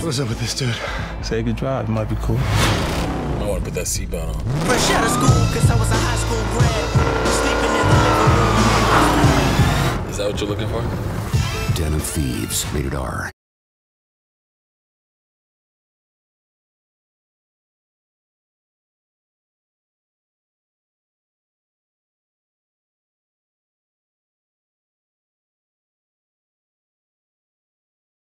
What's up with this dude? Say good drive. It might be cool. I want to put that seatbelt on. Fresh out of school, cause I was a high school grad. Sleeping in the. Is that what you're looking for? Den of Thieves, rated R.